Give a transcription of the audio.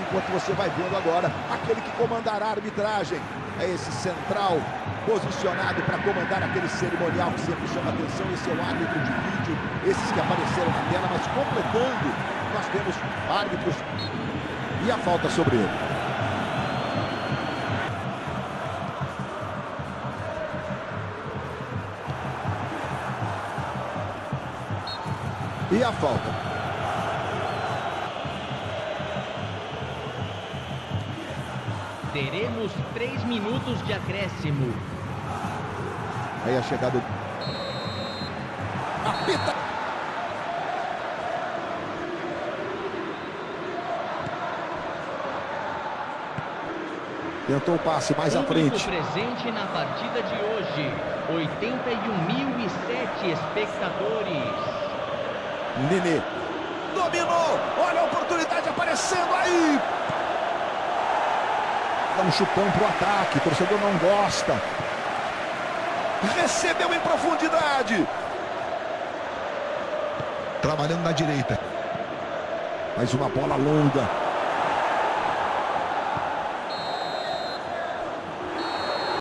enquanto você vai vendo agora aquele que comandará a arbitragem. É esse central posicionado para comandar aquele cerimonial que sempre chama atenção. Esse é o árbitro de vídeo, esses que apareceram na tela, mas completando, nós temos árbitros e a falta sobre ele. E a falta. Teremos três minutos de acréscimo. Aí a chegada. Apita! Tentou o passe mais à frente. presente na partida de hoje. 81.007 espectadores. Nenê. Dominou! Olha a oportunidade aparecendo! Dá um chutão pro ataque. Torcedor não gosta. Recebeu em profundidade. Trabalhando na direita. Mais uma bola longa.